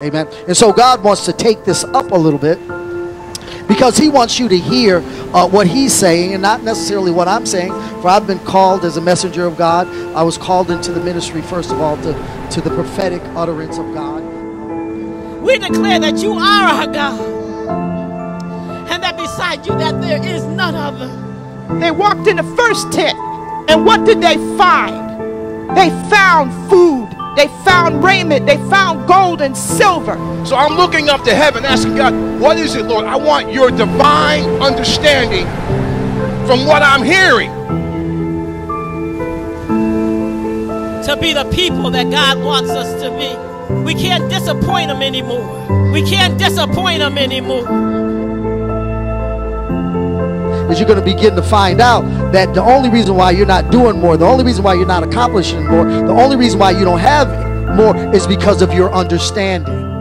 Amen. And so God wants to take this up a little bit because he wants you to hear uh, what he's saying and not necessarily what I'm saying. For I've been called as a messenger of God. I was called into the ministry, first of all, to, to the prophetic utterance of God. We declare that you are our God. And that beside you that there is none other. They walked in the first tent, and what did they find? They found food they found raiment. They found gold and silver. So I'm looking up to heaven, asking God, what is it, Lord? I want your divine understanding from what I'm hearing. To be the people that God wants us to be. We can't disappoint Him anymore. We can't disappoint Him anymore is you're going to begin to find out that the only reason why you're not doing more, the only reason why you're not accomplishing more, the only reason why you don't have more is because of your understanding.